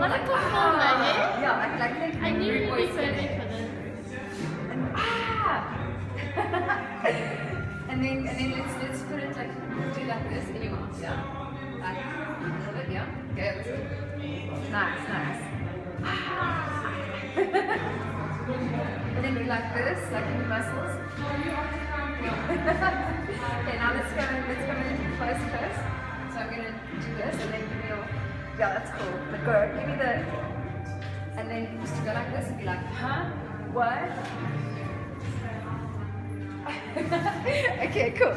What a performer, eh? Yeah, but like, like, I need to be perfect for this. And, ah! and then, and then let's, let's put it like, do like this in your mouth, yeah? Like, hold it, yeah? Good. Nice, nice. Ah! and then do like this, like in your muscles. okay, now let's go, let's come in close close. So I'm going to do this and then yeah, that's cool. But go, give me the, and then just go like this and be like, huh? What? okay, cool.